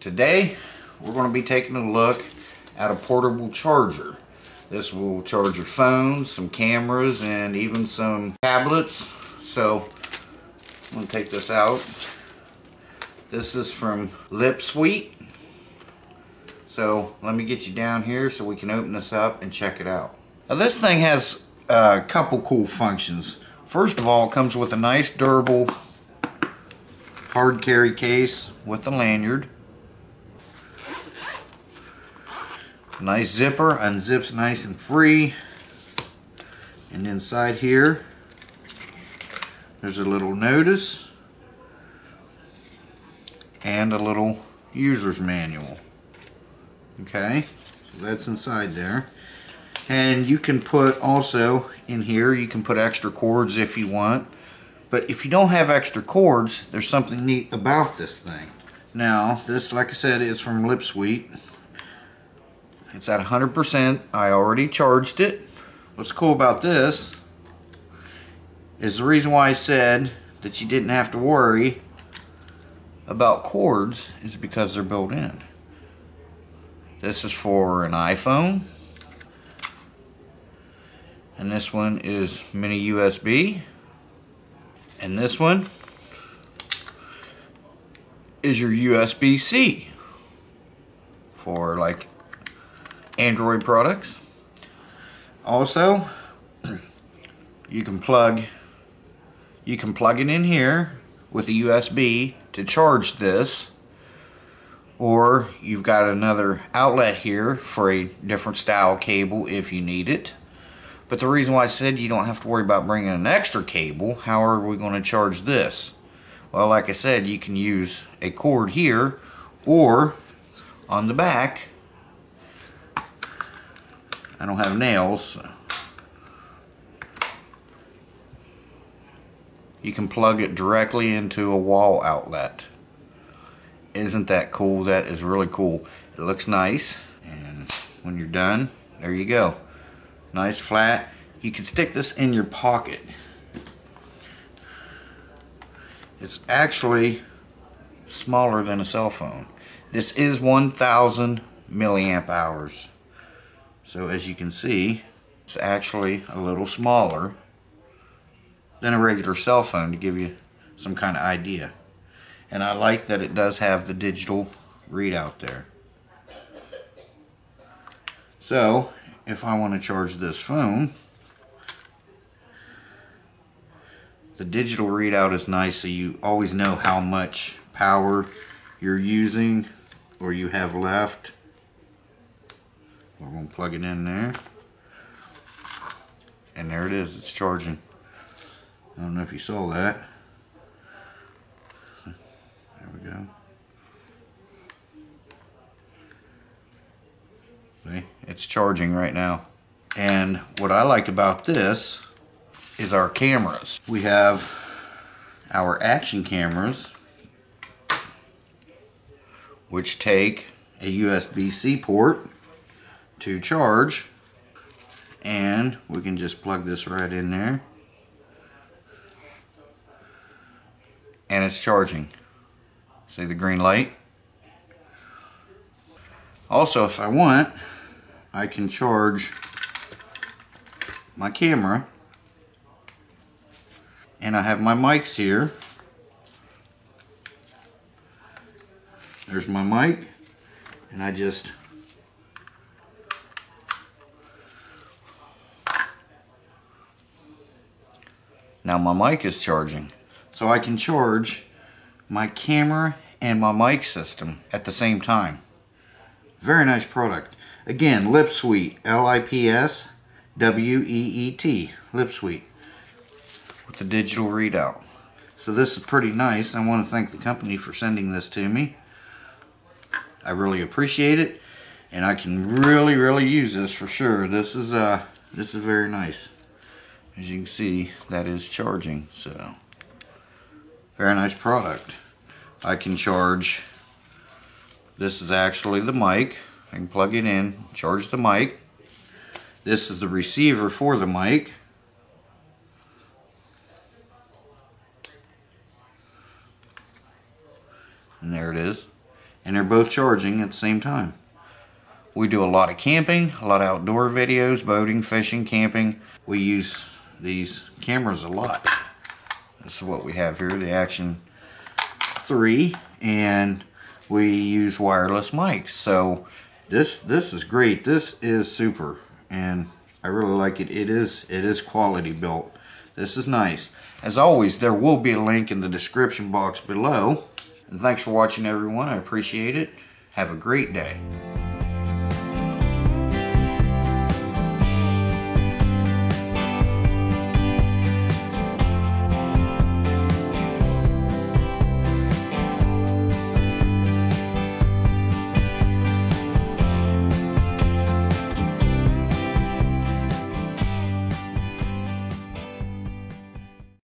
Today, we're going to be taking a look at a portable charger. This will charge your phones, some cameras, and even some tablets. So, I'm going to take this out. This is from Lipsweet. So, let me get you down here so we can open this up and check it out. Now, this thing has a couple cool functions. First of all, it comes with a nice durable hard carry case with a lanyard. Nice zipper, unzips nice and free. And inside here, there's a little notice and a little user's manual. Okay, so that's inside there. And you can put also in here, you can put extra cords if you want. But if you don't have extra cords, there's something neat about this thing. Now, this, like I said, is from Lipsweet. It's at 100%. I already charged it. What's cool about this is the reason why I said that you didn't have to worry about cords is because they're built in. This is for an iPhone. And this one is mini USB. And this one is your USB-C for like Android products. Also, you can plug you can plug it in here with a USB to charge this or you've got another outlet here for a different style cable if you need it. But the reason why I said you don't have to worry about bringing an extra cable, how are we going to charge this? Well, like I said, you can use a cord here or on the back. I don't have nails. So you can plug it directly into a wall outlet. Isn't that cool? That is really cool. It looks nice. And when you're done, there you go nice flat. You can stick this in your pocket. It's actually smaller than a cell phone. This is 1000 milliamp hours. So as you can see, it's actually a little smaller than a regular cell phone to give you some kind of idea. And I like that it does have the digital readout there. So, if I want to charge this phone, the digital readout is nice so you always know how much power you're using or you have left. We're going to plug it in there. And there it is, it's charging. I don't know if you saw that. There we go. See, it's charging right now. And what I like about this is our cameras. We have our action cameras, which take a USB-C port to charge. And we can just plug this right in there. And it's charging. See the green light? Also, if I want, I can charge my camera and I have my mics here. There's my mic and I just Now my mic is charging. So I can charge my camera and my mic system at the same time. Very nice product. Again, Lipsweet, L-I-P-S W-E-E-T, Lipsweet, with the digital readout. So this is pretty nice. I want to thank the company for sending this to me. I really appreciate it, and I can really, really use this for sure. This is uh, this is very nice. As you can see, that is charging. So, very nice product. I can charge. This is actually the mic. I can plug it in, charge the mic. This is the receiver for the mic. And there it is. and they're both charging at the same time. We do a lot of camping, a lot of outdoor videos, boating, fishing, camping. We use these cameras a lot. This is what we have here, the Action 3, and we use wireless mics. So this this is great. This is super, and I really like it. It is it is quality built. This is nice. As always, there will be a link in the description box below. And thanks for watching, everyone. I appreciate it. Have a great day.